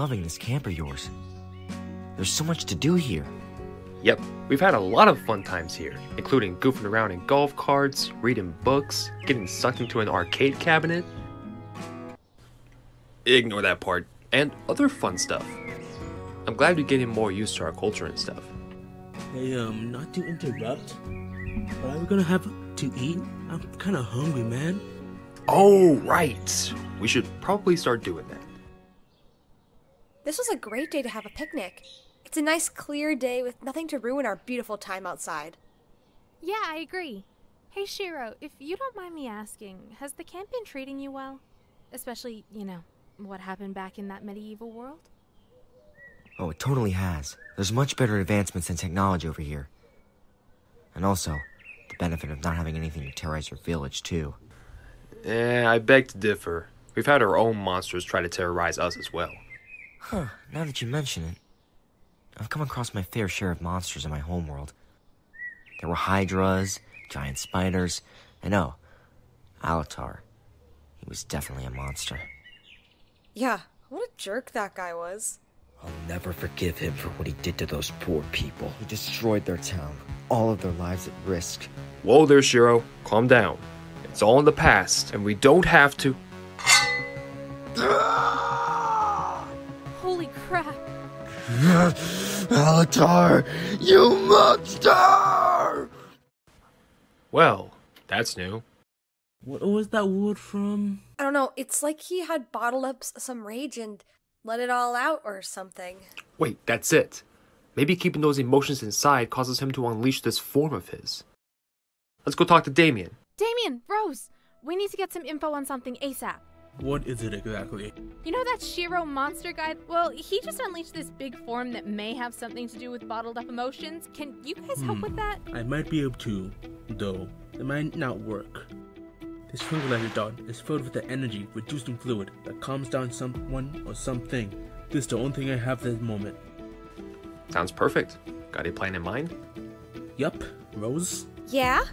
loving this camp of yours. There's so much to do here. Yep, we've had a lot of fun times here, including goofing around in golf carts, reading books, getting sucked into an arcade cabinet. Ignore that part, and other fun stuff. I'm glad you're getting more used to our culture and stuff. Hey, um, not to interrupt, but are we gonna have to eat? I'm kind of hungry, man. Oh, right! We should probably start doing that. This was a great day to have a picnic. It's a nice clear day with nothing to ruin our beautiful time outside. Yeah, I agree. Hey, Shiro, if you don't mind me asking, has the camp been treating you well? Especially, you know, what happened back in that medieval world? Oh, it totally has. There's much better advancements in technology over here. And also, the benefit of not having anything to terrorize your village, too. Eh, I beg to differ. We've had our own monsters try to terrorize us as well. Huh, now that you mention it, I've come across my fair share of monsters in my homeworld. There were hydras, giant spiders, and oh, Alatar. He was definitely a monster. Yeah, what a jerk that guy was. I'll never forgive him for what he did to those poor people. He destroyed their town, all of their lives at risk. Whoa there, Shiro. Calm down. It's all in the past, and we don't have to. Crap. Alatar, you monster! Well, that's new. What was that word from? I don't know, it's like he had bottled up some rage and let it all out or something. Wait, that's it. Maybe keeping those emotions inside causes him to unleash this form of his. Let's go talk to Damien. Damien, Rose, we need to get some info on something ASAP. What is it exactly? You know that Shiro monster guy? Well, he just unleashed this big form that may have something to do with bottled up emotions. Can you guys help Hmm. with that? I might be able to, though it might not work. This tranquilizer dot is filled with the energy reducing fluid that calms down someone or something. This is the only thing I have at the moment. Sounds perfect. Got a plan in mind? Yup, Rose, Yeah?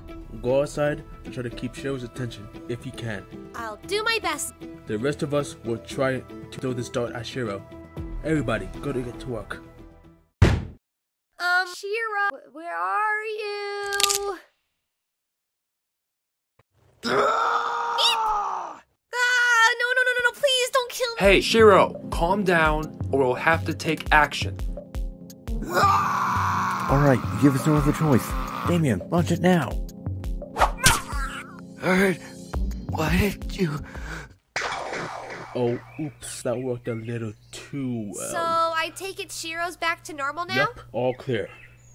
go outside and try to keep Shiro's attention if you can. I'll do my best. The rest of us will try to throw this dart at Shiro. Everybody, go to get to work. Um, Shiro, wh- where are you? Ah, no, no, no, no, no, please don't kill me. Hey, Shiro, calm down, or we'll have to take action. Alright, give us no other choice. Damien, launch it now. Heard, why did you... Oh, oops, that worked a little too well. So, I take it Shiro's back to normal now? Yep, all clear.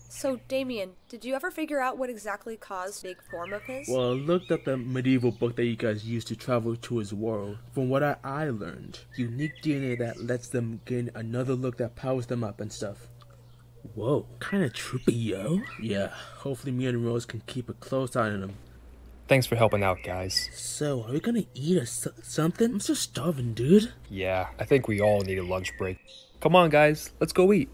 So, Damien, did you ever figure out what exactly caused big form of his? Well, I looked up the medieval book that you guys used to travel to his world. From what I, I learned, unique DNA that lets them gain another look that powers them up and stuff. Whoa, kinda trippy, yo. Yeah, hopefully me and Rose can keep a close eye on him. Thanks for helping out, guys. So, are we gonna eat or so- something? I'm so starving, dude. Yeah, I think we all need a lunch break. Come on, guys, let's go eat.